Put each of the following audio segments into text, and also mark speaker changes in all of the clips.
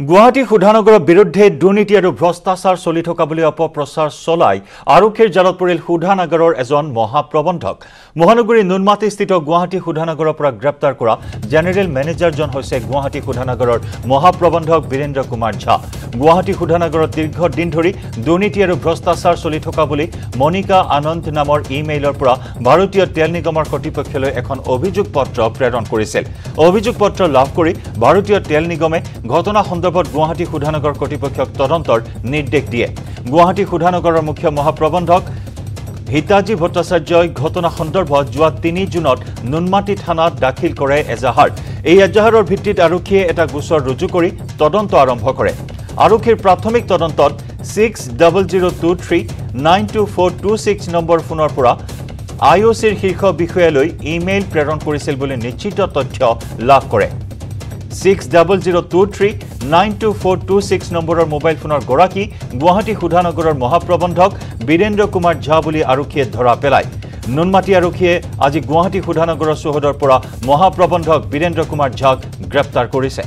Speaker 1: গুৱাহাটী সুধানগৰৰ বিৰুদ্ধে দুৰ্নীতি আৰু ভ্ৰষ্টাচাৰ চলি থকা বুলি অপপ্ৰচাৰ চলাই আৰক্ষীৰ জালত পৰিল সুধানগৰৰ এজন মহাপ্ৰবন্ধক। মহানগৰীৰ নুনমাটিস্থিত গুৱাহাটী সুধানগৰৰ পৰা গ্ৰেপ্তাৰ কৰা জেনেৰেল মেনেজাৰজন হৈছে গুৱাহাটী সুধানগৰৰ মহাপ্ৰবন্ধক বীৰেন্দ্ৰ কুমাৰ ঝা। গুৱাহাটী সুধানগৰত দীৰ্ঘদিন ধৰি দুৰ্নীতি আৰু ভ্ৰষ্টাচাৰ চলি থকা বুলি মণিকা আনন্দ নামৰ ই মেইলৰ পৰা ভাৰতীয় তেল নিগমৰ কৰ্তৃপক্ষলৈ এখন অভিযোগ পত্ৰ প্ৰেৰণ কৰিছিল। অভিযোগ পত্ৰ লাভ কৰি ভাৰতীয় তেল নিগমে ঘটনা সন্দৰ্ভত গুৱাহাটী সুধানগৰ কৰ্তৃপক্ষক তদন্তৰ নিৰ্দেশ দিয়ে। গুৱাহাটী সুধানগৰৰ মুখ্য মহাপ্ৰবন্ধক হিতাজী ভট্টাচাৰ্যই ঘটনা সন্দৰ্ভত যোৱা তিনি জুনত নুনমাটি থানাত দাখিল কৰে এজাহাৰ। এই এজাহাৰৰ ভিত্তিত আৰক্ষীয়ে এটা গোচৰ ৰুজু কৰি তদন্ত আৰম্ভ কৰে। আৰক্ষীৰ প্ৰাথমিক তদন্তত six double zero' two three nine two four two six number ফোনৰ পৰা আই অ' চিৰ শীৰ্ষ বিষয়ালৈ ই মেইল প্ৰেৰণ কৰিছিল বুলি নিশ্চিত তথ্য লাভ কৰে। Six double zero' two three nine two four two six নম্বৰৰ মোবাইল ফোনৰ গৰাকী গুৱাহাটী সুধানগৰৰ মহাপ্ৰবন্ধক বীৰেন্দ্ৰ কুমাৰ ঝা বুলি আৰক্ষীয়ে ধৰা পেলায়। নুনমাটি আৰক্ষীয়ে আজি গুৱাহাটী সুধানগৰৰ চৌহদৰ পৰা মহাপ্ৰবন্ধক বীৰেন্দ্ৰ কুমাৰ ঝাক গ্ৰেপ্তাৰ কৰিছে।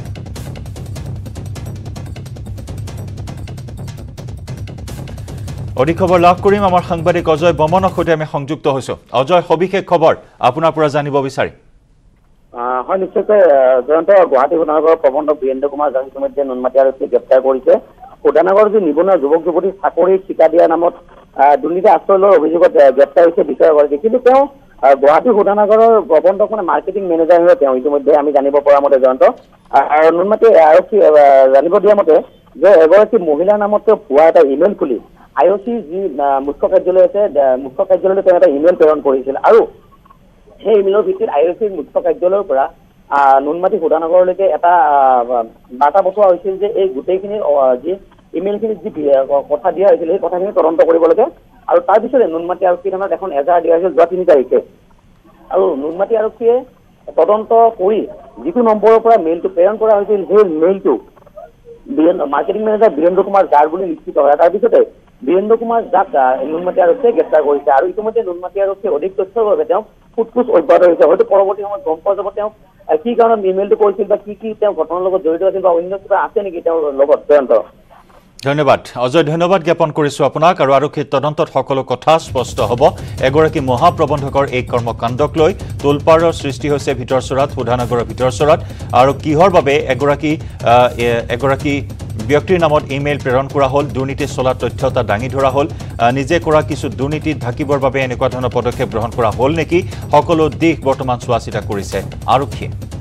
Speaker 1: অধিক খবৰ লাভ কৰিম। আমাৰ সাংবাদিক অজয় বমনৰ সৈতে আমি সংযুক্ত হৈছোঁ। অজয় সবিশেষ খবৰ আপোনাৰ পৰা জানিব বিচাৰিম।
Speaker 2: হয় নিশ্চয়কৈ জয়ন্ত গুৱাহাটী সুধানগৰৰ প্ৰবন্ধক বীৰেন্দ্ৰ কুমাৰ যাক ইতিমধ্যে নুনমাটি আৰক্ষীয়ে গ্ৰেপ্তাৰ কৰিছে। সুধানগৰৰ যি নিবনুৱা যুৱক যুৱতী চাকৰি ঠিকা দিয়াৰ নামত দুৰ্নীতি আশ্ৰয় লোৱাৰ অভিযোগত গ্ৰেপ্তাৰ হৈছে বিষয়াগৰাকী। কিন্তু তেওঁ গুৱাহাটী সুধানগৰৰ প্ৰবন্ধক মানে মাৰ্কেটিং মেনেজাৰ হৈ তেওঁ ইতিমধ্যে আমি জানিব পৰা মতে জয়ন্ত আৰু নুনমাটি আৰক্ষী জানিব দিয়া মতে যে এগৰাকী মহিলাৰ নামত তেওঁ ভুৱা এটা ইমেইল খুলি আই অ' চিৰ যি মুখ্য কাৰ্যালয় আছে মুখ্য কাৰ্যালয়লৈ তেওঁ এটা ইমেইল প্ৰেৰণ কৰিছিল। আৰু সেই ইমেইলৰ ভিত্তিত আই অ' চিৰ মুখ্য কাৰ্যালয়ৰ পৰা নুনমাটি সুধানগৰলৈকে এটা বাৰ্তা পঠোৱা হৈছিল যে এই গোটেইখিনি যি ইমেইলখিনিত যি কথা দিয়া হৈছিল সেই কথাখিনি তদন্ত কৰিব লাগে। আৰু তাৰপিছতে নুনমাটি আৰক্ষী থানাত এখন এজাহাৰ দিয়া হৈছিল যোৱা তিনি তাৰিখে। আৰু নুনমাটি আৰক্ষীয়ে তদন্ত কৰি যিটো নম্বৰৰ পৰা মেইলটো প্ৰেৰণ কৰা হৈছিল সেই মেইলটো মাৰ্কেটিং মেনেজাৰ বীৰেন্দ্ৰ কুমাৰ ঝাৰ বুলি নিশ্চিত হয়। তাৰপিছতে বীৰেন্দ্ৰ কুমাৰ আহ, নুনমাটি আৰক্ষীয়ে গ্ৰেপ্তাৰ কৰিছে আৰু ইতিমধ্যে নুনমাটি আৰক্ষীয়ে অধিক তথ্যৰ বাবে তেওঁক সোধপোছ অব্যাহত হৈছে হয়তো পৰৱৰ্তী সময়ত গম পোৱা যাব আহ, কি কাৰণত ইমেইলটো কৰিছিল বা কি কি তেওঁ ঘটনাৰ লগত জড়িত আছিল বা অন্য কিবা আছে নেকি তেওঁৰ লগত জয়ন্ত?
Speaker 1: ধন্যবাদ। অজয় ধন্যবাদ জ্ঞাপন কৰিছোঁ আপোনাক আৰু আৰক্ষীৰ তদন্তত সকলো কথা স্পষ্ট হ'ব। এগৰাকী মহাপ্ৰবন্ধকৰ এই কৰ্মকাণ্ডক লৈ তোলপাৰৰ সৃষ্টি হৈছে ভিতৰচৰাত সুধানগৰৰ ভিতৰচৰাত আৰু কিহৰ বাবে এগৰাকী এগৰাকী ব্যক্তিৰ নামত ইমেইল প্ৰেৰণ কৰা হ'ল দুৰ্নীতি চলা তথ্য এটা দাঙি ধৰা হ'ল নিজে কৰা কিছু দুৰ্নীতিত ঢাকিবৰ বাবে এনেকুৱা ধৰণৰ পদক্ষেপ গ্ৰহণ কৰা হ'ল নেকি? সকলো দিশ বৰ্তমান চোৱা চিতা কৰিছে। আৰক্ষীয়ে।